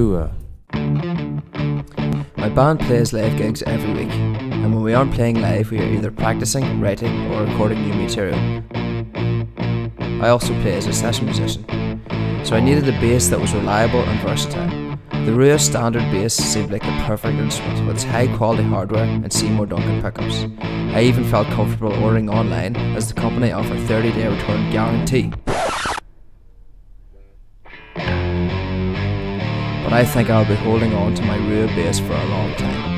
Ruach. My band plays live gigs every week, and when we aren't playing live, we are either practicing, writing, or recording new material. I also play as a session musician, so I needed a bass that was reliable and versatile. The Ruach standard bass seemed like the perfect instrument with its high quality hardware and Seymour Duncan pickups. I even felt comfortable ordering online as the company offered 30 day return guarantee. But I think I'll be holding on to my rear bass for a long time.